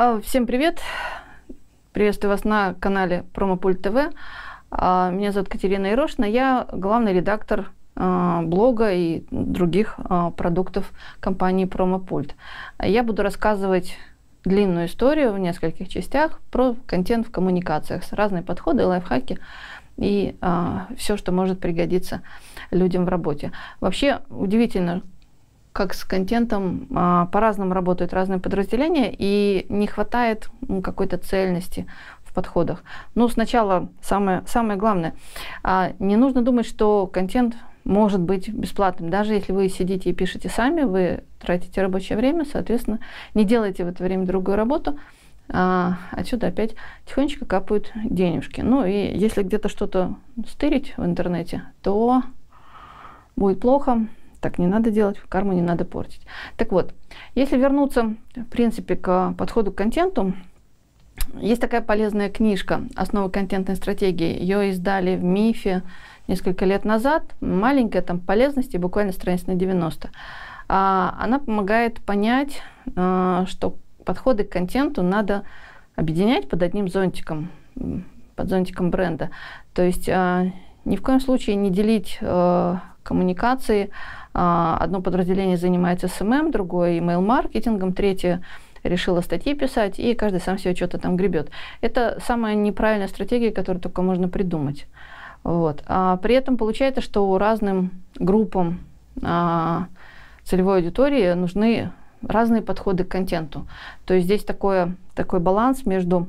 А, всем привет! Приветствую вас на канале Промопульт ТВ. А, меня зовут Катерина Ирошина, я главный редактор а, блога и других продуктов компании Промопульт. Я буду рассказывать длинную историю в нескольких частях про контент в коммуникациях, разные подходы, лайфхаки и все, что может пригодиться людям в работе. Вообще удивительно, как с контентом а, по-разному работают разные подразделения, и не хватает какой-то цельности в подходах. Ну, сначала самое, самое главное, а, не нужно думать, что контент может быть бесплатным. Даже если вы сидите и пишете сами, вы тратите рабочее время, соответственно, не делаете в это время другую работу, а отсюда опять тихонечко капают денежки. Ну и если где-то что-то стырить в интернете, то будет плохо, так не надо делать, карму не надо портить. Так вот, если вернуться, в принципе, к подходу к контенту, есть такая полезная книжка «Основы контентной стратегии». Ее издали в МИФе несколько лет назад. Маленькая там полезности, буквально страниц на 90. А, она помогает понять, а, что подходы к контенту надо объединять под одним зонтиком, под зонтиком бренда. То есть а, ни в коем случае не делить коммуникации а, одно подразделение занимается SMM, другое email-маркетингом, третье решила статьи писать, и каждый сам себе что-то там гребет. Это самая неправильная стратегия, которую только можно придумать. Вот. А при этом получается, что разным группам а, целевой аудитории нужны разные подходы к контенту. То есть здесь такое, такой баланс между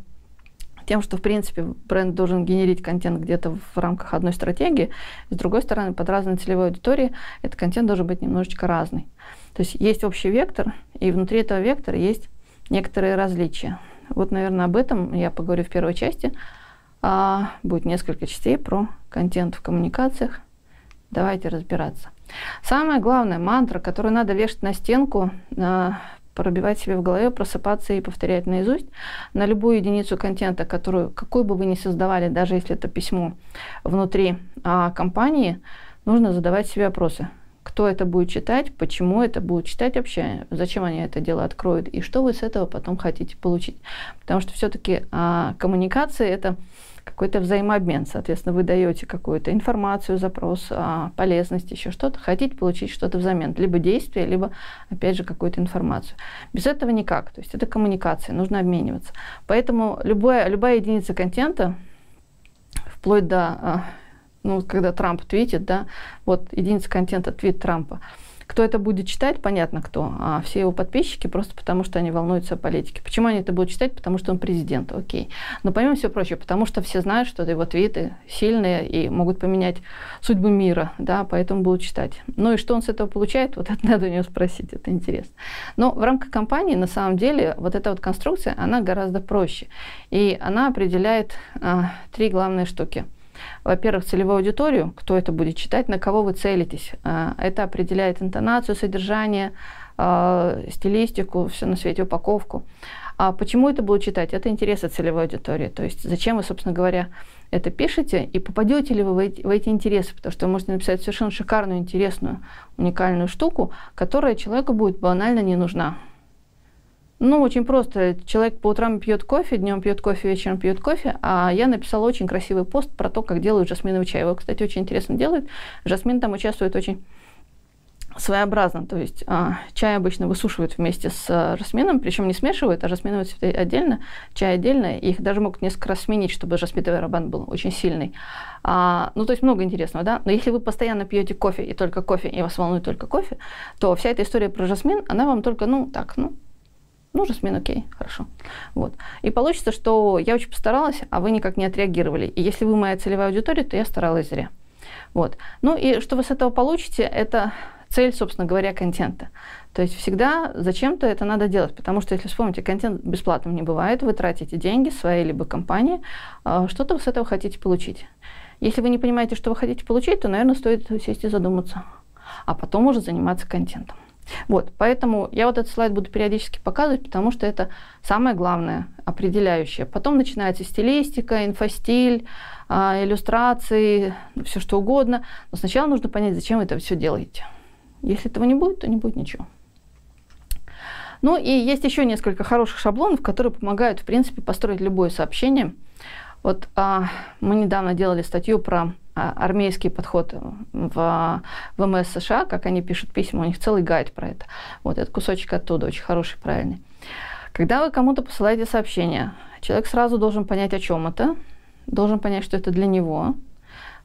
тем, что, в принципе, бренд должен генерить контент где-то в рамках одной стратегии. С другой стороны, под разной целевой аудиторией этот контент должен быть немножечко разный. То есть есть общий вектор, и внутри этого вектора есть некоторые различия. Вот, наверное, об этом я поговорю в первой части. А, будет несколько частей про контент в коммуникациях. Давайте разбираться. Самая главная мантра, которую надо вешать на стенку а, пробивать себе в голове, просыпаться и повторять наизусть на любую единицу контента, которую, какой бы вы ни создавали, даже если это письмо внутри а, компании, нужно задавать себе вопросы. Кто это будет читать, почему это будут читать вообще, зачем они это дело откроют, и что вы с этого потом хотите получить. Потому что все-таки а, коммуникация это какой-то взаимообмен. Соответственно, вы даете какую-то информацию, запрос, полезность, еще что-то, хотите получить что-то взамен, либо действие, либо, опять же, какую-то информацию. Без этого никак. То есть это коммуникация, нужно обмениваться. Поэтому любая, любая единица контента, вплоть до, а, ну, когда Трамп твитит, да, вот единица контента твит Трампа – кто это будет читать, понятно кто. А все его подписчики просто потому, что они волнуются о политике. Почему они это будут читать? Потому что он президент, окей. Но помимо всего прочего, потому что все знают, что его твиты сильные и могут поменять судьбу мира, да, поэтому будут читать. Ну и что он с этого получает, вот это надо у него спросить, это интересно. Но в рамках компании, на самом деле, вот эта вот конструкция, она гораздо проще. И она определяет а, три главные штуки – во-первых, целевую аудиторию, кто это будет читать, на кого вы целитесь. А, это определяет интонацию, содержание, а, стилистику, все на свете, упаковку. А почему это будут читать? Это интересы целевой аудитории. То есть зачем вы, собственно говоря, это пишете и попадете ли вы в эти, в эти интересы, потому что вы можете написать совершенно шикарную, интересную, уникальную штуку, которая человеку будет банально не нужна. Ну, очень просто. Человек по утрам пьет кофе, днем пьет кофе, вечером пьет кофе. А я написала очень красивый пост про то, как делают жасминовый чай. Его, кстати, очень интересно делают. Жасмин там участвует очень своеобразно. То есть а, чай обычно высушивают вместе с а, жасмином, причем не смешивают, а жасминовые цветы отдельно, чай отдельно. Их даже могут несколько раз сменить, чтобы жасминовый аромат был очень сильный. А, ну, то есть много интересного, да. Но если вы постоянно пьете кофе и только кофе, и вас волнует только кофе, то вся эта история про жасмин, она вам только, ну, так, ну, ну, жасмин, окей, хорошо. Вот. И получится, что я очень постаралась, а вы никак не отреагировали. И если вы моя целевая аудитория, то я старалась зря. Вот. Ну и что вы с этого получите, это цель, собственно говоря, контента. То есть всегда зачем-то это надо делать, потому что, если вспомните, контент бесплатным не бывает, вы тратите деньги своей либо компании, а что-то вы с этого хотите получить. Если вы не понимаете, что вы хотите получить, то, наверное, стоит сесть и задуматься, а потом уже заниматься контентом. Вот, поэтому я вот этот слайд буду периодически показывать, потому что это самое главное, определяющее. Потом начинается стилистика, инфостиль, а, иллюстрации, все что угодно. Но сначала нужно понять, зачем вы это все делаете. Если этого не будет, то не будет ничего. Ну и есть еще несколько хороших шаблонов, которые помогают, в принципе, построить любое сообщение. Вот а, мы недавно делали статью про армейский подход в ВМС США, как они пишут письма, у них целый гайд про это. Вот этот кусочек оттуда очень хороший, правильный. Когда вы кому-то посылаете сообщение, человек сразу должен понять, о чем это, должен понять, что это для него.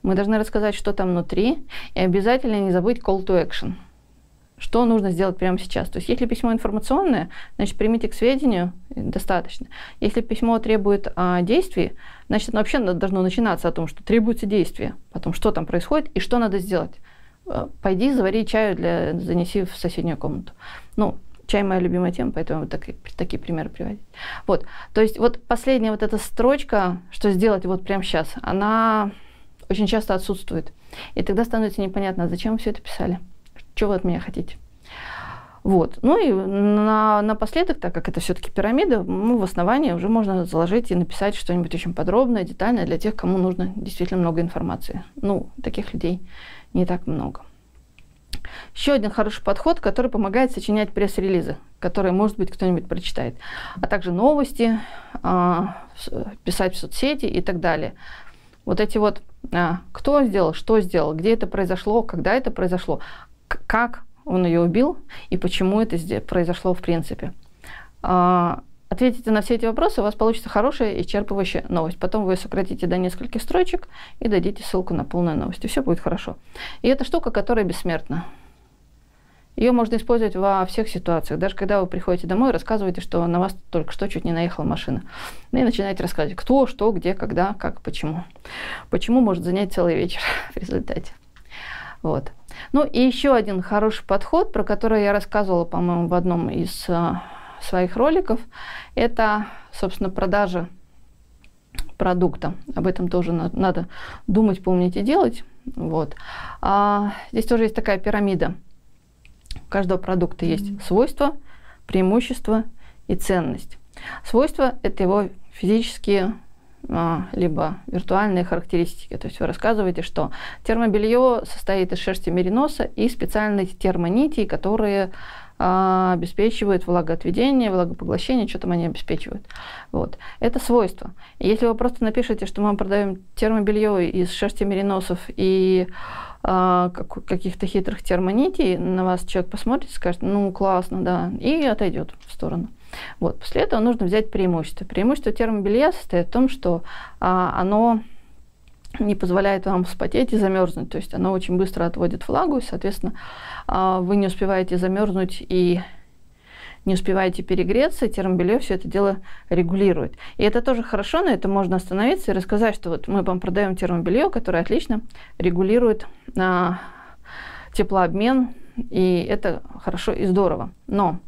Мы должны рассказать, что там внутри, и обязательно не забыть call to action – что нужно сделать прямо сейчас. То есть если письмо информационное, значит, примите к сведению, достаточно. Если письмо требует а, действий, значит, оно вообще должно начинаться о том, что требуется действие, потом что там происходит и что надо сделать. А, пойди, завари чаю, для, занеси в соседнюю комнату. Ну, чай моя любимая тема, поэтому так, такие примеры приводить. Вот, то есть вот последняя вот эта строчка, что сделать вот прямо сейчас, она очень часто отсутствует. И тогда становится непонятно, зачем вы все это писали. Что вы от меня хотите? Вот. Ну и на, напоследок, так как это все-таки пирамида, ну, в основании уже можно заложить и написать что-нибудь очень подробное, детальное для тех, кому нужно действительно много информации. Ну, таких людей не так много. Еще один хороший подход, который помогает сочинять пресс-релизы, которые, может быть, кто-нибудь прочитает, а также новости, а, писать в соцсети и так далее. Вот эти вот, а, кто сделал, что сделал, где это произошло, когда это произошло, как он ее убил и почему это произошло в принципе. А, ответите на все эти вопросы, у вас получится хорошая исчерпывающая новость. Потом вы сократите до нескольких строчек и дадите ссылку на полную новость, и все будет хорошо. И это штука, которая бессмертна. Ее можно использовать во всех ситуациях. Даже когда вы приходите домой, рассказываете, что на вас только что чуть не наехала машина. Ну и начинаете рассказывать, кто, что, где, когда, как, почему. Почему может занять целый вечер в результате. Вот. Ну и еще один хороший подход, про который я рассказывала, по-моему, в одном из э, своих роликов, это, собственно, продажа продукта. Об этом тоже на, надо думать, помнить и делать. Вот. А, здесь тоже есть такая пирамида. У каждого продукта есть mm-hmm. свойства, преимущества и ценность. Свойства – это его физические а, либо виртуальные характеристики. То есть вы рассказываете, что термобелье состоит из шерсти мериноса и специальных термонитей, которые а, обеспечивают влагоотведение, влагопоглощение, что там они обеспечивают. Вот. Это свойство. если вы просто напишете, что мы продаем термобелье из шерсти мериносов и а, как, каких-то хитрых термонитей, на вас человек посмотрит, скажет, ну классно, да, и отойдет в сторону. Вот. После этого нужно взять преимущество. Преимущество термобелья состоит в том, что а, оно не позволяет вам вспотеть и замерзнуть. То есть оно очень быстро отводит влагу, и, соответственно, а, вы не успеваете замерзнуть и не успеваете перегреться, термобелье все это дело регулирует. И это тоже хорошо, но это можно остановиться и рассказать, что вот мы вам продаем термобелье, которое отлично регулирует а, теплообмен и это хорошо и здорово. Но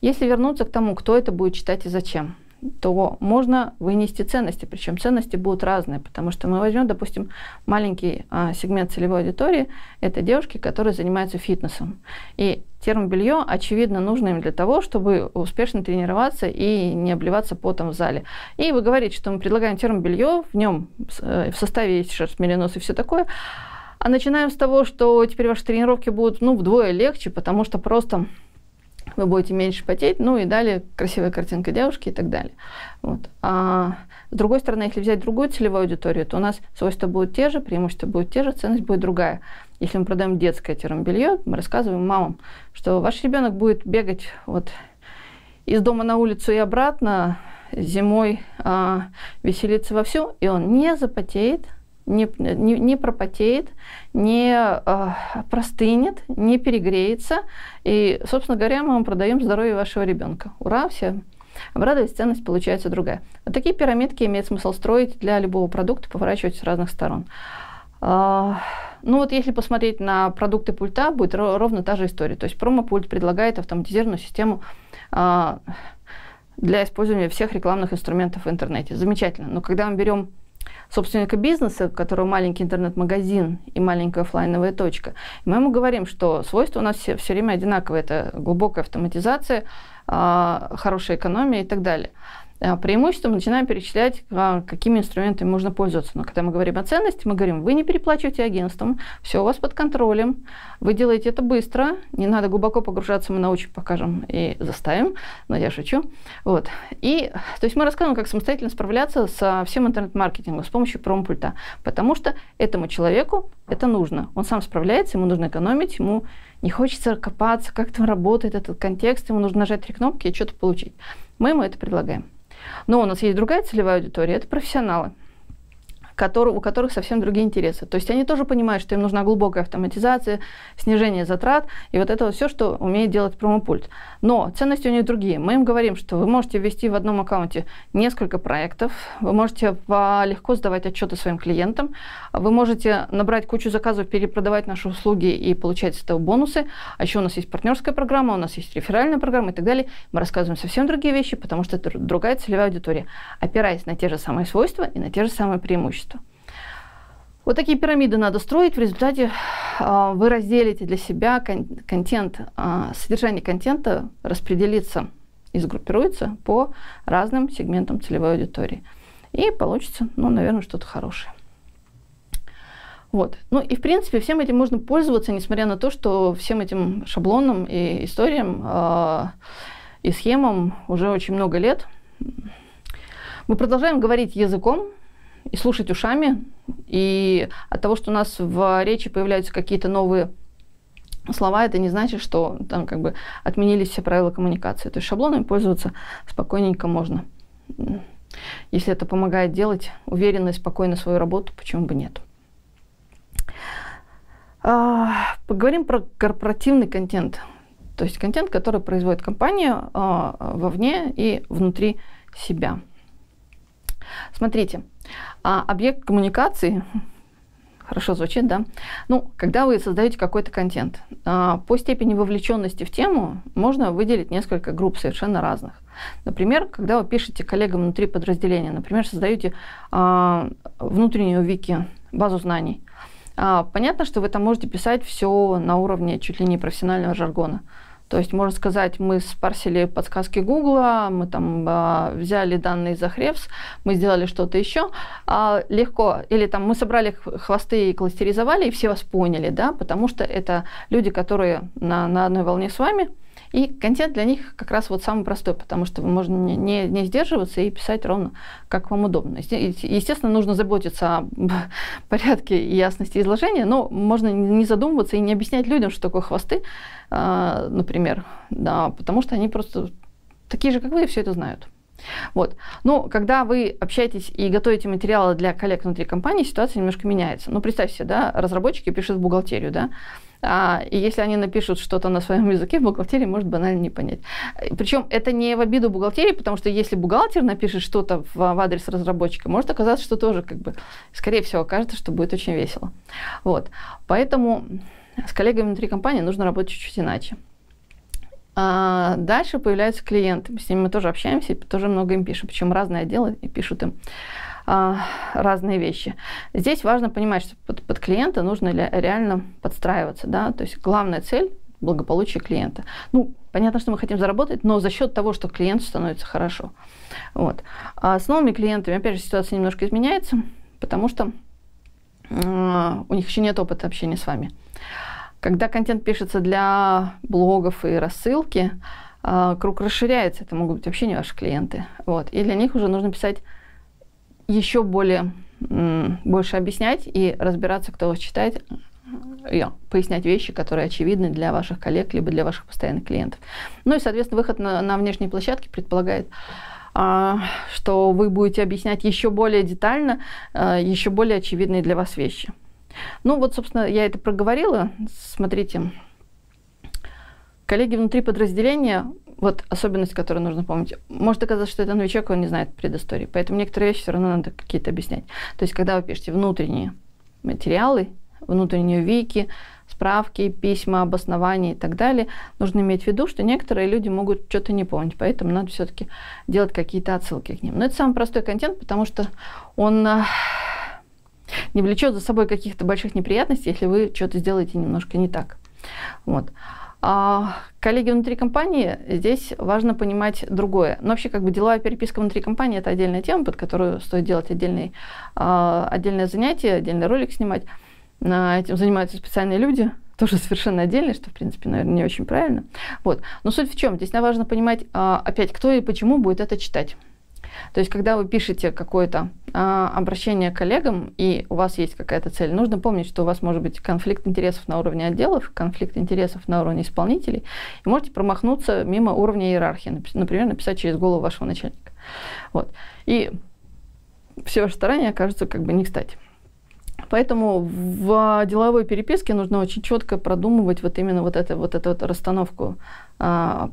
если вернуться к тому, кто это будет читать и зачем, то можно вынести ценности, причем ценности будут разные, потому что мы возьмем, допустим, маленький а, сегмент целевой аудитории, это девушки, которые занимаются фитнесом. И термобелье, очевидно, нужно им для того, чтобы успешно тренироваться и не обливаться потом в зале. И вы говорите, что мы предлагаем термобелье, в нем э, в составе есть шерсть, меринос и все такое, а начинаем с того, что теперь ваши тренировки будут ну, вдвое легче, потому что просто вы будете меньше потеть, ну и далее красивая картинка девушки и так далее. Вот. А с другой стороны, если взять другую целевую аудиторию, то у нас свойства будут те же, преимущества будут те же, ценность будет другая. Если мы продаем детское термобелье, мы рассказываем мамам, что ваш ребенок будет бегать вот из дома на улицу и обратно зимой, а, веселиться во всем, и он не запотеет, не, не, не пропотеет, не э, простынет, не перегреется. И, собственно говоря, мы вам продаем здоровье вашего ребенка. Ура, все. Обрадовать ценность получается другая. Вот такие пирамидки имеет смысл строить для любого продукта, поворачивать с разных сторон. Э, ну вот если посмотреть на продукты пульта, будет ровно та же история. То есть промопульт предлагает автоматизированную систему э, для использования всех рекламных инструментов в интернете. Замечательно. Но когда мы берем собственника бизнеса, у которого маленький интернет-магазин и маленькая офлайновая точка. Мы ему говорим, что свойства у нас все, все время одинаковые. Это глубокая автоматизация, э, хорошая экономия и так далее. Э, преимущества, мы начинаем перечислять, а, какими инструментами можно пользоваться. Но когда мы говорим о ценности, мы говорим, вы не переплачиваете агентством, все у вас под контролем, вы делаете это быстро, не надо глубоко погружаться, мы научим, покажем и заставим, но я шучу. Вот. И, то есть мы рассказываем, как самостоятельно справляться со всем интернет-маркетингом с помощью промпульта, потому что этому человеку это нужно. Он сам справляется, ему нужно экономить, ему не хочется копаться, как там работает этот контекст, ему нужно нажать три кнопки и что-то получить. Мы ему это предлагаем. Но у нас есть другая целевая аудитория, это профессионалы которые, у которых совсем другие интересы. То есть они тоже понимают, что им нужна глубокая автоматизация, снижение затрат и вот это вот все, что умеет делать промопульт. Но ценности у них другие. Мы им говорим, что вы можете ввести в одном аккаунте несколько проектов, вы можете легко сдавать отчеты своим клиентам, вы можете набрать кучу заказов, перепродавать наши услуги и получать с этого бонусы. А еще у нас есть партнерская программа, у нас есть реферальная программа и так далее. Мы рассказываем совсем другие вещи, потому что это другая целевая аудитория, опираясь на те же самые свойства и на те же самые преимущества. Вот такие пирамиды надо строить. В результате э, вы разделите для себя кон- контент, э, содержание контента распределится и сгруппируется по разным сегментам целевой аудитории. И получится, ну, наверное, что-то хорошее. Вот. Ну и, в принципе, всем этим можно пользоваться, несмотря на то, что всем этим шаблонам и историям э, и схемам уже очень много лет. Мы продолжаем говорить языком, и слушать ушами. И от того, что у нас в речи появляются какие-то новые слова, это не значит, что там как бы отменились все правила коммуникации. То есть шаблонами пользоваться спокойненько можно. Если это помогает делать уверенно и спокойно свою работу, почему бы нет. А, поговорим про корпоративный контент. То есть контент, который производит компания а, вовне и внутри себя. Смотрите, а объект коммуникации, хорошо звучит, да? Ну, когда вы создаете какой-то контент, а, по степени вовлеченности в тему можно выделить несколько групп совершенно разных. Например, когда вы пишете коллегам внутри подразделения, например, создаете а, внутреннюю вики, базу знаний, а, понятно, что вы там можете писать все на уровне чуть ли не профессионального жаргона. То есть, можно сказать, мы спарсили подсказки Гугла, мы там э, взяли данные из Ahrefs, мы сделали что-то еще э, легко. Или там мы собрали хвосты и кластеризовали, и все вас поняли, да, потому что это люди, которые на, на одной волне с вами, и контент для них как раз вот самый простой, потому что можно не, не, сдерживаться и писать ровно, как вам удобно. Естественно, нужно заботиться о порядке и ясности изложения, но можно не задумываться и не объяснять людям, что такое хвосты, а, например, да, потому что они просто такие же, как вы, и все это знают. Вот. Но когда вы общаетесь и готовите материалы для коллег внутри компании, ситуация немножко меняется. Ну, представьте, да, разработчики пишут в бухгалтерию, да, а, и если они напишут что-то на своем языке, в бухгалтерии может банально не понять. Причем это не в обиду бухгалтерии, потому что если бухгалтер напишет что-то в, в адрес разработчика, может оказаться, что тоже как бы, скорее всего, окажется, что будет очень весело. Вот. Поэтому с коллегами внутри компании нужно работать чуть-чуть иначе. А дальше появляются клиенты. С ними мы тоже общаемся, тоже много им пишем. Причем разные отделы и пишут им разные вещи. Здесь важно понимать, что под, под клиента нужно реально подстраиваться. Да? То есть главная цель – благополучие клиента. Ну, понятно, что мы хотим заработать, но за счет того, что клиенту становится хорошо. Вот. А с новыми клиентами, опять же, ситуация немножко изменяется, потому что э, у них еще нет опыта общения с вами. Когда контент пишется для блогов и рассылки, э, круг расширяется. Это могут быть вообще не ваши клиенты. Вот. И для них уже нужно писать еще более больше объяснять и разбираться, кто вас читает, и пояснять вещи, которые очевидны для ваших коллег, либо для ваших постоянных клиентов. Ну и, соответственно, выход на, на внешние площадки предполагает, а, что вы будете объяснять еще более детально, а, еще более очевидные для вас вещи. Ну вот, собственно, я это проговорила. Смотрите, коллеги внутри подразделения вот особенность, которую нужно помнить. Может оказаться, что это новичок, он не знает предыстории. Поэтому некоторые вещи все равно надо какие-то объяснять. То есть, когда вы пишете внутренние материалы, внутренние вики, справки, письма, обоснования и так далее, нужно иметь в виду, что некоторые люди могут что-то не помнить, поэтому надо все-таки делать какие-то отсылки к ним. Но это самый простой контент, потому что он а, не влечет за собой каких-то больших неприятностей, если вы что-то сделаете немножко не так. Вот. А, коллеги внутри компании, здесь важно понимать другое. Но вообще как бы деловая переписка внутри компании – это отдельная тема, под которую стоит делать отдельный, а, отдельное занятие, отдельный ролик снимать. Этим занимаются специальные люди, тоже совершенно отдельный, что, в принципе, наверное, не очень правильно. Вот. Но суть в чем? Здесь важно понимать, а, опять, кто и почему будет это читать. То есть, когда вы пишете какое-то а, обращение к коллегам, и у вас есть какая-то цель, нужно помнить, что у вас может быть конфликт интересов на уровне отделов, конфликт интересов на уровне исполнителей, и можете промахнуться мимо уровня иерархии, например, написать через голову вашего начальника. Вот. И все ваши старания окажутся как бы не кстати. Поэтому в деловой переписке нужно очень четко продумывать вот именно вот, это, вот эту вот расстановку а,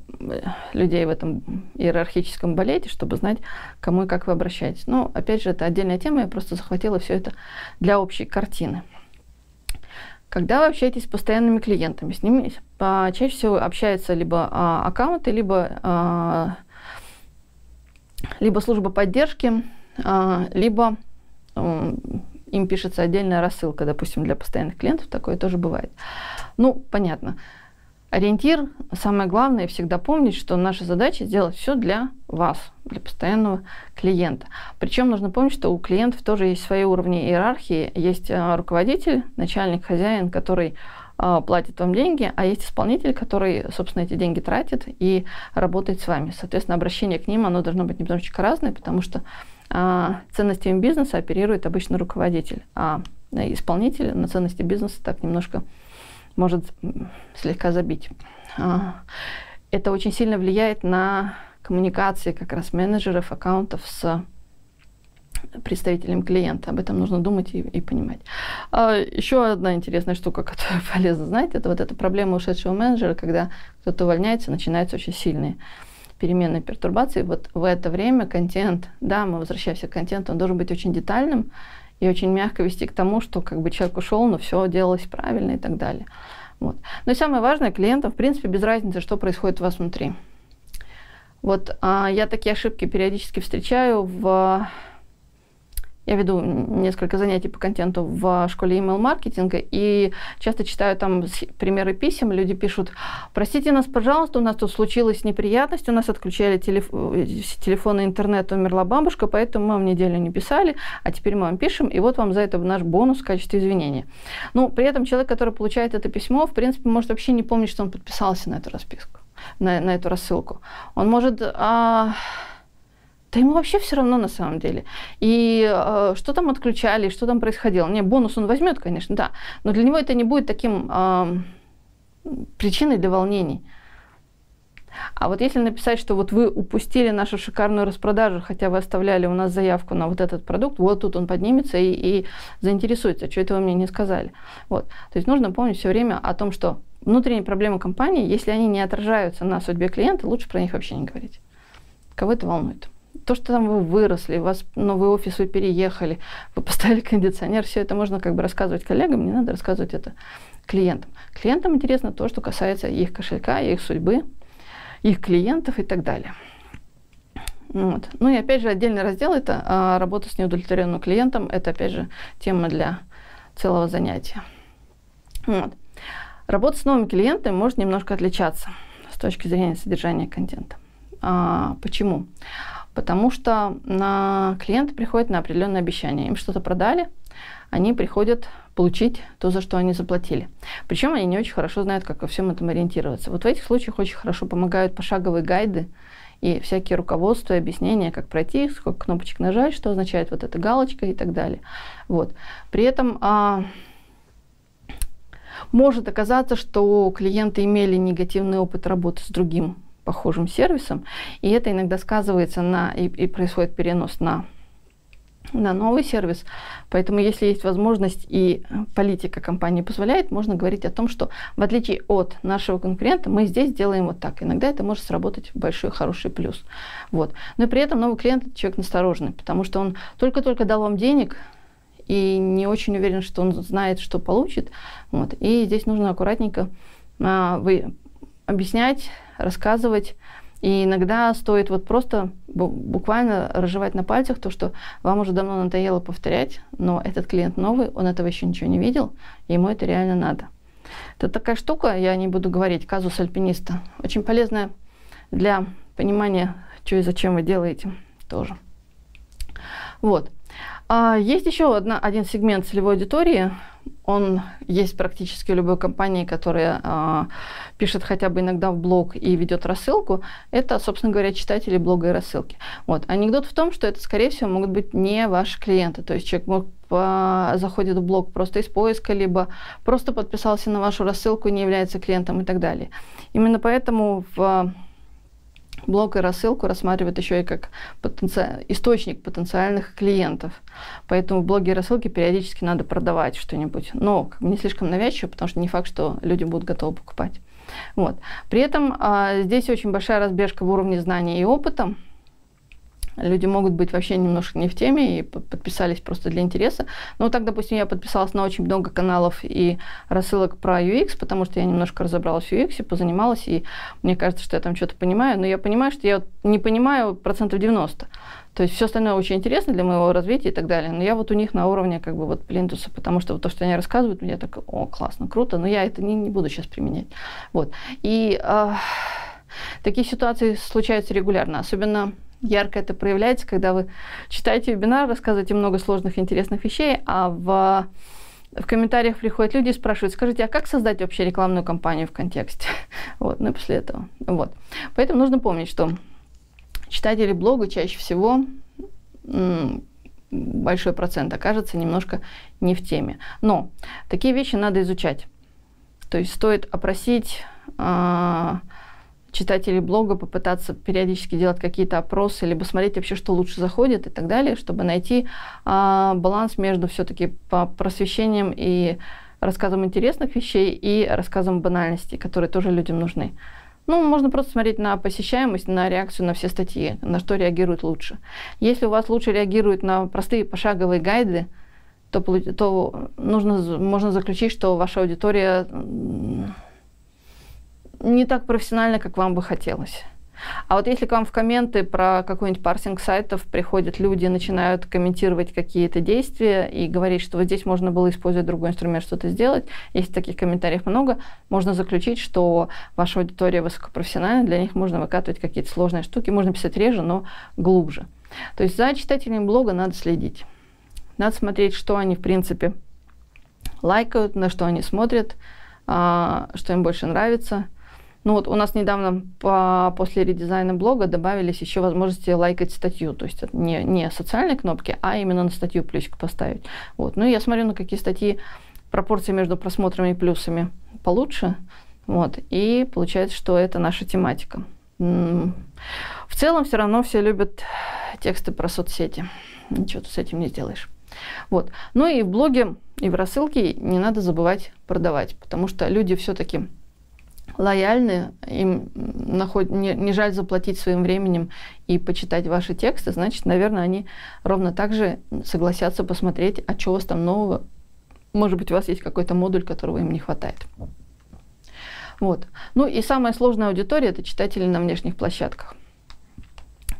людей в этом иерархическом балете, чтобы знать, кому и как вы обращаетесь. Но, опять же, это отдельная тема, я просто захватила все это для общей картины. Когда вы общаетесь с постоянными клиентами, с ними а, чаще всего общаются либо а, аккаунты, либо, а, либо служба поддержки, а, либо им пишется отдельная рассылка, допустим, для постоянных клиентов, такое тоже бывает. Ну, понятно. Ориентир, самое главное, всегда помнить, что наша задача сделать все для вас, для постоянного клиента. Причем нужно помнить, что у клиентов тоже есть свои уровни иерархии. Есть а, руководитель, начальник, хозяин, который а, платит вам деньги, а есть исполнитель, который, собственно, эти деньги тратит и работает с вами. Соответственно, обращение к ним, оно должно быть немножечко разное, потому что а, ценностями бизнеса оперирует обычно руководитель, а исполнитель на ценности бизнеса так немножко может слегка забить. А, это очень сильно влияет на коммуникации как раз менеджеров, аккаунтов с представителем клиента. Об этом нужно думать и, и понимать. А, еще одна интересная штука, которую полезно знать, это вот эта проблема ушедшего менеджера, когда кто-то увольняется, начинаются очень сильные переменные пертурбации, вот в это время контент, да, мы возвращаемся к контенту, он должен быть очень детальным и очень мягко вести к тому, что как бы человек ушел, но все делалось правильно и так далее. Вот. Но самое важное, клиентам, в принципе, без разницы, что происходит у вас внутри. Вот а, я такие ошибки периодически встречаю в я веду несколько занятий по контенту в школе email-маркетинга и часто читаю там примеры писем. Люди пишут, простите нас, пожалуйста, у нас тут случилась неприятность, у нас отключали телеф... телефон и интернет, умерла бабушка, поэтому мы вам неделю не писали, а теперь мы вам пишем, и вот вам за это наш бонус в качестве извинения. Ну, при этом человек, который получает это письмо, в принципе, может вообще не помнить, что он подписался на эту расписку, на, на эту рассылку. Он может... А да ему вообще все равно на самом деле. И э, что там отключали, что там происходило. Не, бонус он возьмет, конечно, да. Но для него это не будет таким э, причиной для волнений. А вот если написать, что вот вы упустили нашу шикарную распродажу, хотя вы оставляли у нас заявку на вот этот продукт, вот тут он поднимется и, и заинтересуется, что это вы мне не сказали. Вот. То есть нужно помнить все время о том, что внутренние проблемы компании, если они не отражаются на судьбе клиента, лучше про них вообще не говорить. Кого это волнует? То, что там вы выросли, у вас новый офис, вы переехали, вы поставили кондиционер, все это можно как бы рассказывать коллегам, не надо рассказывать это клиентам. Клиентам интересно то, что касается их кошелька, их судьбы, их клиентов и так далее. Вот. Ну и опять же отдельный раздел это а, работа с неудовлетворенным клиентом. Это опять же тема для целого занятия. Вот. Работа с новыми клиентами может немножко отличаться с точки зрения содержания контента. А, почему? Потому что на клиенты приходят на определенные обещания. Им что-то продали, они приходят получить то, за что они заплатили. Причем они не очень хорошо знают, как во всем этом ориентироваться. Вот в этих случаях очень хорошо помогают пошаговые гайды и всякие руководства, объяснения, как пройти, сколько кнопочек нажать, что означает вот эта галочка и так далее. Вот. При этом а, может оказаться, что клиенты имели негативный опыт работы с другим похожим сервисом, и это иногда сказывается на, и, и происходит перенос на на новый сервис. Поэтому, если есть возможность и политика компании позволяет, можно говорить о том, что в отличие от нашего конкурента, мы здесь делаем вот так. Иногда это может сработать в большой хороший плюс. Вот. Но при этом новый клиент – человек настороженный, потому что он только-только дал вам денег, и не очень уверен, что он знает, что получит. Вот. И здесь нужно аккуратненько а, вы объяснять, рассказывать. И иногда стоит вот просто буквально разжевать на пальцах то, что вам уже давно надоело повторять, но этот клиент новый, он этого еще ничего не видел, ему это реально надо. Это такая штука, я не буду говорить, казус альпиниста. Очень полезная для понимания, что и зачем вы делаете тоже. Вот. А есть еще одна, один сегмент целевой аудитории. Он есть практически у любой компании, которая а, пишет хотя бы иногда в блог и ведет рассылку. Это, собственно говоря, читатели блога и рассылки. Вот. Анекдот в том, что это, скорее всего, могут быть не ваши клиенты. То есть человек по, заходит в блог просто из поиска, либо просто подписался на вашу рассылку, не является клиентом и так далее. Именно поэтому в блог и рассылку рассматривают еще и как потенци... источник потенциальных клиентов. Поэтому в блоге и рассылке периодически надо продавать что-нибудь. Но не слишком навязчиво, потому что не факт, что люди будут готовы покупать. Вот. При этом а, здесь очень большая разбежка в уровне знаний и опыта. Люди могут быть вообще немножко не в теме и подписались просто для интереса. Но так, допустим, я подписалась на очень много каналов и рассылок про UX, потому что я немножко разобралась в UX, позанималась, и мне кажется, что я там что-то понимаю, но я понимаю, что я не понимаю процентов 90. То есть все остальное очень интересно для моего развития и так далее. Но я вот у них на уровне как бы вот плинтуса, потому что вот то, что они рассказывают, мне так, о, классно, круто, но я это не, не буду сейчас применять. Вот. И э, такие ситуации случаются регулярно, особенно ярко это проявляется, когда вы читаете вебинар, рассказываете много сложных интересных вещей, а в, в комментариях приходят люди и спрашивают, скажите, а как создать вообще рекламную кампанию в контексте? Вот, ну и после этого. Вот. Поэтому нужно помнить, что читатели блога чаще всего большой процент окажется немножко не в теме. Но такие вещи надо изучать. То есть стоит опросить а, читателей блога попытаться периодически делать какие-то опросы, либо смотреть вообще, что лучше заходит и так далее, чтобы найти а, баланс между все-таки просвещением и рассказом интересных вещей и рассказом банальностей, которые тоже людям нужны. Ну, можно просто смотреть на посещаемость, на реакцию на все статьи, на что реагируют лучше. Если у вас лучше реагируют на простые пошаговые гайды, то, то нужно, можно заключить, что ваша аудитория не так профессионально, как вам бы хотелось. А вот если к вам в комменты про какой-нибудь парсинг сайтов приходят люди, начинают комментировать какие-то действия и говорить, что вот здесь можно было использовать другой инструмент, что-то сделать, если таких комментариев много, можно заключить, что ваша аудитория высокопрофессиональная, для них можно выкатывать какие-то сложные штуки, можно писать реже, но глубже. То есть за читателями блога надо следить. Надо смотреть, что они, в принципе, лайкают, на что они смотрят, а, что им больше нравится – ну вот у нас недавно по, после редизайна блога добавились еще возможности лайкать статью, то есть не, не социальные кнопки, а именно на статью плюсик поставить. Вот. Ну я смотрю, на какие статьи пропорции между просмотрами и плюсами получше, вот, и получается, что это наша тематика. В целом все равно все любят тексты про соцсети. Ничего ты с этим не сделаешь. Вот. Ну и в блоге, и в рассылке не надо забывать продавать, потому что люди все-таки лояльны, им наход... не, не жаль заплатить своим временем и почитать ваши тексты, значит, наверное, они ровно так же согласятся посмотреть, а что у вас там нового. Может быть, у вас есть какой-то модуль, которого им не хватает. Вот. Ну и самая сложная аудитория – это читатели на внешних площадках.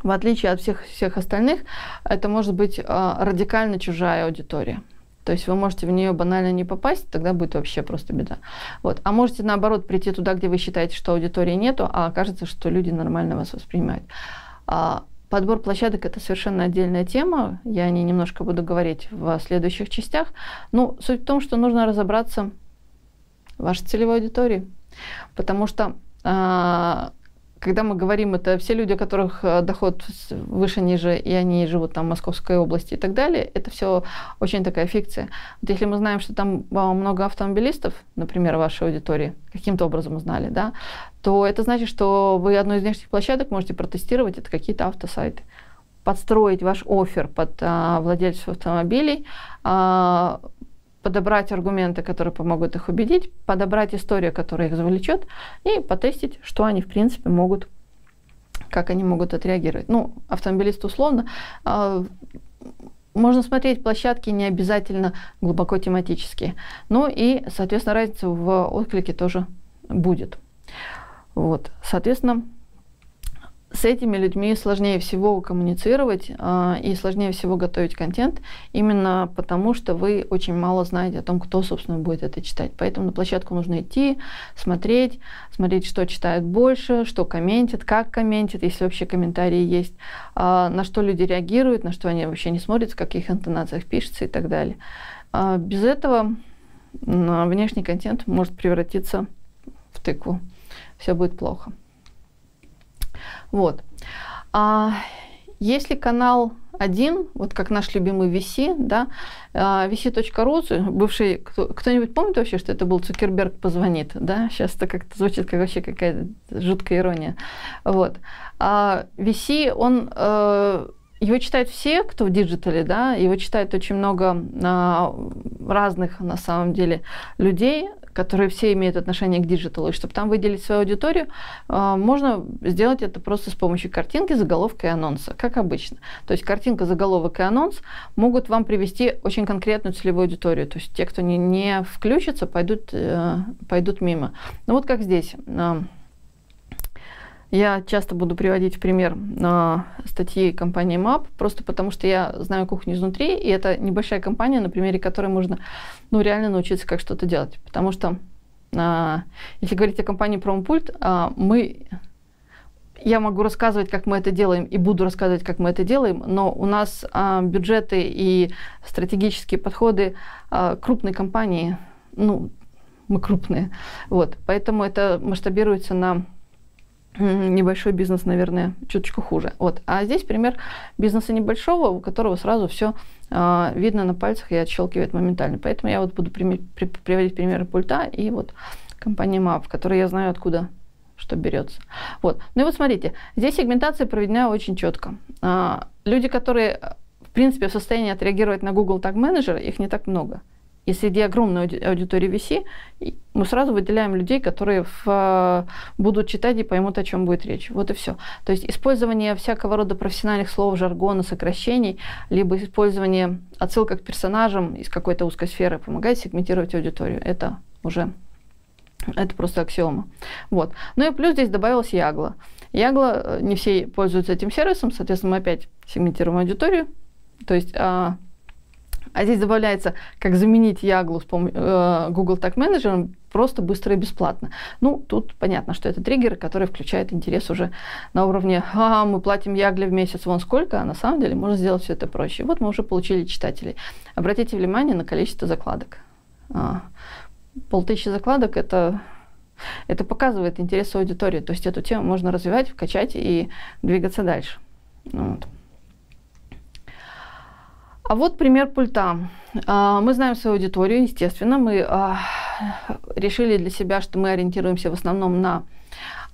В отличие от всех, всех остальных, это может быть э, радикально чужая аудитория. То есть вы можете в нее банально не попасть, тогда будет вообще просто беда. Вот. А можете наоборот прийти туда, где вы считаете, что аудитории нету, а окажется, что люди нормально вас воспринимают. А подбор площадок это совершенно отдельная тема. Я о ней немножко буду говорить в следующих частях. Ну, суть в том, что нужно разобраться в вашей целевой аудитории. Потому что а, когда мы говорим, это все люди, у которых э, доход выше-ниже, и они живут там в Московской области и так далее, это все очень такая фикция. Вот если мы знаем, что там а, много автомобилистов, например, вашей аудитории, каким-то образом узнали, да, то это значит, что вы одну из внешних площадок можете протестировать, это какие-то автосайты подстроить ваш офер под а, владельцев автомобилей, а, подобрать аргументы, которые помогут их убедить, подобрать историю, которая их завлечет, и потестить, что они, в принципе, могут, как они могут отреагировать. Ну, автомобилист условно. Э, можно смотреть площадки не обязательно глубоко тематические. Ну и, соответственно, разница в отклике тоже будет. Вот, соответственно, с этими людьми сложнее всего коммуницировать э, и сложнее всего готовить контент, именно потому что вы очень мало знаете о том, кто, собственно, будет это читать. Поэтому на площадку нужно идти, смотреть, смотреть, что читают больше, что комментят, как комментят, если вообще комментарии есть, э, на что люди реагируют, на что они вообще не смотрят, в каких интонациях пишется и так далее. Э, без этого э, внешний контент может превратиться в тыкву. Все будет плохо. Вот. А если канал один, вот как наш любимый VC, да, vc.ru, бывший, кто, кто-нибудь помнит вообще, что это был Цукерберг позвонит, да, сейчас это как-то звучит как вообще какая-то жуткая ирония, вот. А VC, он э, его читают все, кто в digital е, да, его читает очень много а, разных, на самом деле, людей, которые все имеют отношение к digital у, и чтобы там выделить свою аудиторию, а, можно сделать это просто с помощью картинки, заголовка и анонса, как обычно. То есть картинка, заголовок и анонс могут вам привести очень конкретную целевую аудиторию. То есть те, кто не, не включится, пойдут, э, пойдут мимо. Ну вот как здесь. Я часто буду приводить пример э, статьи компании MAP, просто потому что я знаю кухню изнутри, и это небольшая компания, на примере которой можно ну, реально научиться, как что-то делать. Потому что, э, если говорить о компании Промпульт, э, мы я могу рассказывать, как мы это делаем, и буду рассказывать, как мы это делаем, но у нас а, бюджеты и стратегические подходы а, крупной компании, ну, мы крупные, вот, поэтому это масштабируется на небольшой бизнес, наверное, чуточку хуже. Вот. А здесь пример бизнеса небольшого, у которого сразу все э, видно на пальцах и отщелкивает моментально. Поэтому я вот буду при, при, приводить примеры пульта и вот компания MAP, в я знаю, откуда что берется. Вот. Ну и вот смотрите, здесь сегментация проведена очень четко. А, люди, которые в принципе в состоянии отреагировать на Google Tag Manager, их не так много. И среди огромной аудитории VC мы сразу выделяем людей, которые в, будут читать и поймут, о чем будет речь. Вот и все. То есть использование всякого рода профессиональных слов, жаргона, сокращений, либо использование отсылок к персонажам из какой-то узкой сферы помогает сегментировать аудиторию. Это уже это просто аксиома. Вот. Ну и плюс здесь добавилась Ягла. Ягла, э, не все пользуются этим сервисом, соответственно, мы опять сегментируем аудиторию. То есть а, здесь добавляется, как заменить Яглу с помощью э, Google Tag Manager просто быстро и бесплатно. Ну, тут понятно, что это триггеры, которые включают интерес уже на уровне «А, мы платим Ягле в месяц вон сколько», а на самом деле можно сделать все это проще. Вот мы уже получили читателей. Обратите внимание на количество закладок. А, полтысячи закладок – это это показывает интерес аудитории. То есть эту тему можно развивать, вкачать и двигаться дальше. Вот. А вот пример пульта. А, мы знаем свою аудиторию, естественно. Мы а, решили для себя, что мы ориентируемся в основном на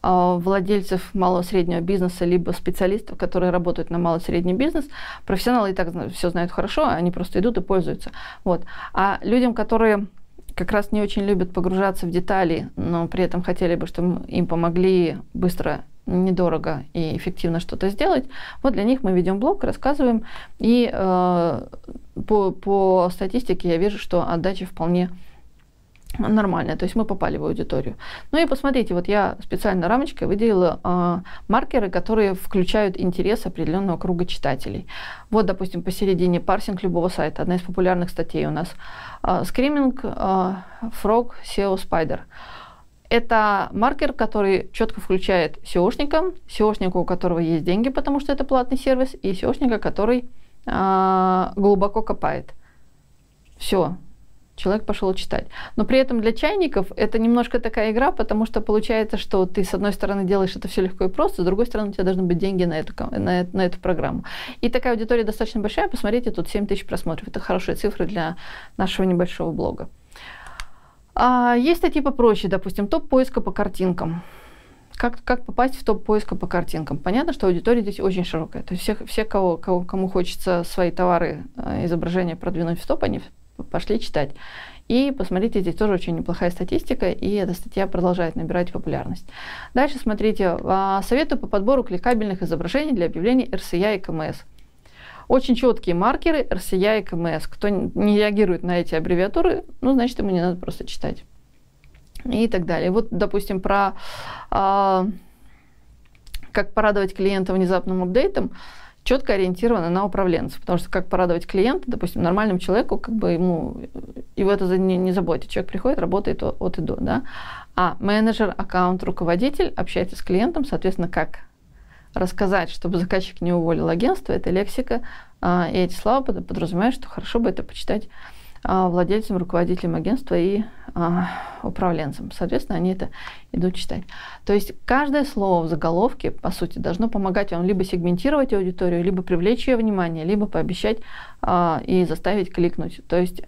а, владельцев малого среднего бизнеса, либо специалистов, которые работают на малый средний бизнес. Профессионалы и так все знают хорошо, они просто идут и пользуются. Вот. А людям, которые как раз не очень любят погружаться в детали, но при этом хотели бы, чтобы им помогли быстро недорого и эффективно что-то сделать, вот для них мы ведем блог, рассказываем, и э, по, по статистике я вижу, что отдача вполне нормальная, то есть мы попали в аудиторию. Ну и посмотрите, вот я специально рамочкой выделила э, маркеры, которые включают интерес определенного круга читателей. Вот, допустим, посередине парсинг любого сайта, одна из популярных статей у нас. Э, скриминг, э, фрог, SEO, спайдер. Это маркер, который четко включает SEOшника, SEOшника, у которого есть деньги, потому что это платный сервис, и SEOшника, который а, глубоко копает. Все, человек пошел читать. Но при этом для чайников это немножко такая игра, потому что получается, что ты с одной стороны делаешь это все легко и просто, с другой стороны у тебя должны быть деньги на эту, на, на эту программу. И такая аудитория достаточно большая. Посмотрите, тут 7 тысяч просмотров. Это хорошие цифры для нашего небольшого блога. А есть статьи попроще, допустим, топ поиска по картинкам. Как, как попасть в топ поиска по картинкам? Понятно, что аудитория здесь очень широкая. То есть все, все кого, кого, кому хочется свои товары, э, изображения продвинуть в топ, они пошли читать. И посмотрите, здесь тоже очень неплохая статистика, и эта статья продолжает набирать популярность. Дальше смотрите, а, советую по подбору кликабельных изображений для объявлений RCA и КМС. Очень четкие маркеры RCI и КМС. Кто не реагирует на эти аббревиатуры, ну, значит, ему не надо просто читать. И так далее. Вот, допустим, про э, как порадовать клиента внезапным апдейтом, четко ориентировано на управленцев. Потому что как порадовать клиента, допустим, нормальному человеку, как бы ему, его это не, не заботит. Человек приходит, работает от, от и до, да. А менеджер, аккаунт, руководитель общается с клиентом, соответственно, как рассказать, чтобы заказчик не уволил агентство, это лексика, а, и эти слова подразумевают, что хорошо бы это почитать а, владельцам, руководителям агентства и а, управленцам. Соответственно, они это идут читать. То есть каждое слово в заголовке, по сути, должно помогать вам либо сегментировать аудиторию, либо привлечь ее внимание, либо пообещать а, и заставить кликнуть. То есть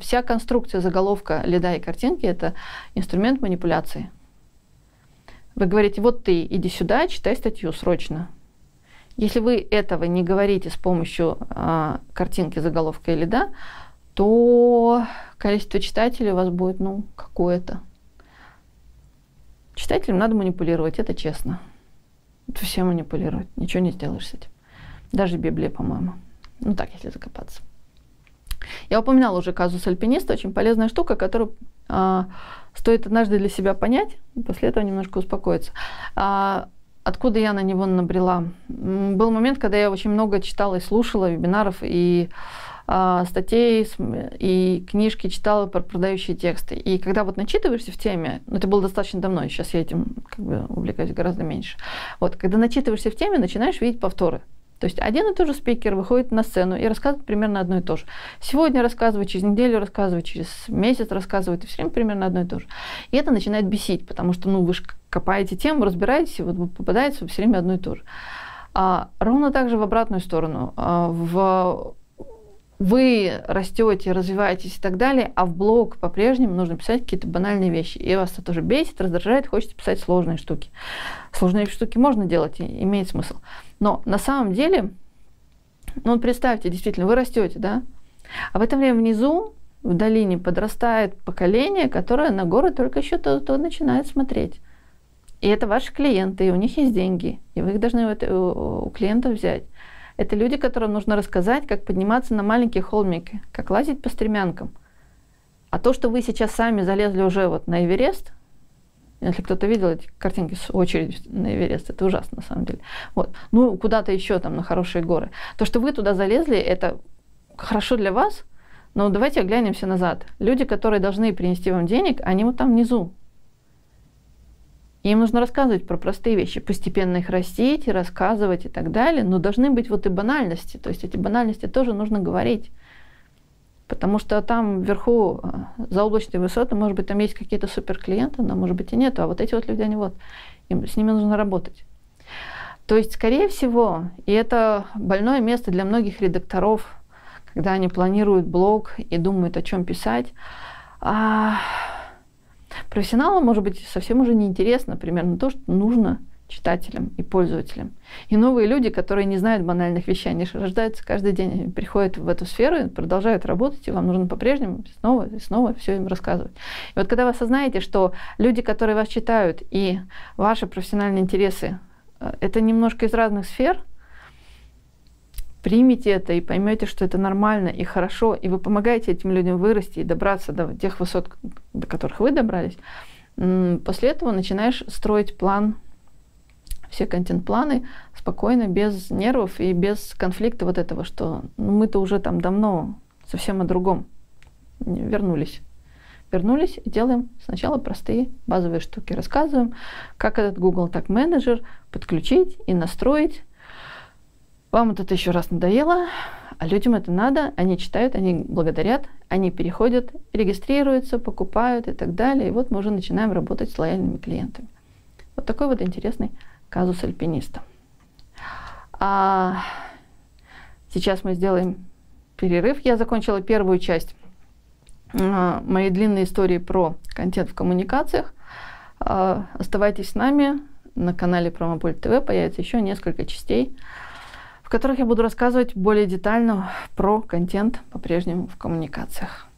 вся конструкция заголовка, лида и картинки – это инструмент манипуляции. Вы говорите, вот ты, иди сюда, читай статью срочно. Если вы этого не говорите с помощью а, картинки, заголовка или да, то количество читателей у вас будет, ну, какое-то. Читателям надо манипулировать, это честно. Это все манипулируют, ничего не сделаешь с этим. Даже Библия, по-моему. Ну так, если закопаться. Я упоминала уже казус альпиниста, очень полезная штука, которую стоит однажды для себя понять, после этого немножко успокоиться. А, откуда я на него набрела? Был момент, когда я очень много читала и слушала вебинаров и а, статей и книжки читала про продающие тексты. И когда вот начитываешься в теме, ну это было достаточно давно, сейчас я этим как бы увлекаюсь гораздо меньше. Вот, когда начитываешься в теме, начинаешь видеть повторы. То есть один и тот же спикер выходит на сцену и рассказывает примерно одно и то же. Сегодня рассказывает, через неделю рассказывает, через месяц рассказывает, и все время примерно одно и то же. И это начинает бесить, потому что ну, вы же копаете тему, разбираетесь, и вот попадается все время одно и то же. А, ровно так же в обратную сторону. А, в вы растете, развиваетесь и так далее, а в блог по-прежнему нужно писать какие-то банальные вещи. И вас это тоже бесит, раздражает, хочется писать сложные штуки. Сложные штуки можно делать, имеет смысл. Но на самом деле, ну представьте, действительно, вы растете, да? А в это время внизу, в долине, подрастает поколение, которое на горы только еще то, то начинает смотреть. И это ваши клиенты, и у них есть деньги, и вы их должны у клиентов взять. Это люди, которым нужно рассказать, как подниматься на маленькие холмики, как лазить по стремянкам. А то, что вы сейчас сами залезли уже вот на Эверест, если кто-то видел эти картинки с очередью на Эверест, это ужасно на самом деле. Вот. Ну, куда-то еще там на хорошие горы. То, что вы туда залезли, это хорошо для вас, но давайте оглянемся назад. Люди, которые должны принести вам денег, они вот там внизу, им нужно рассказывать про простые вещи, постепенно их растить, и рассказывать и так далее, но должны быть вот и банальности, то есть эти банальности тоже нужно говорить. Потому что там вверху а, за облачной высоты, может быть, там есть какие-то суперклиенты, но может быть и нет, а вот эти вот люди, они вот, им, с ними нужно работать. То есть, скорее всего, и это больное место для многих редакторов, когда они планируют блог и думают, о чем писать, а, Профессионалам, может быть, совсем уже неинтересно примерно то, что нужно читателям и пользователям. И новые люди, которые не знают банальных вещей, они рождаются каждый день, они приходят в эту сферу и продолжают работать, и вам нужно по-прежнему снова и снова все им рассказывать. И вот когда вы осознаете, что люди, которые вас читают, и ваши профессиональные интересы, э, это немножко из разных сфер, примите это и поймете, что это нормально и хорошо, и вы помогаете этим людям вырасти и добраться до тех высот, до которых вы добрались, после этого начинаешь строить план, все контент-планы спокойно, без нервов и без конфликта вот этого, что ну, мы-то уже там давно совсем о другом вернулись. Вернулись и делаем сначала простые базовые штуки. Рассказываем, как этот Google так менеджер подключить и настроить вам это еще раз надоело, а людям это надо, они читают, они благодарят, они переходят, регистрируются, покупают и так далее. И вот мы уже начинаем работать с лояльными клиентами. Вот такой вот интересный казус альпиниста. А сейчас мы сделаем перерыв. Я закончила первую часть а, моей длинной истории про контент в коммуникациях. А, оставайтесь с нами. На канале Промопульт ТВ появится еще несколько частей которых я буду рассказывать более детально про контент по-прежнему в коммуникациях.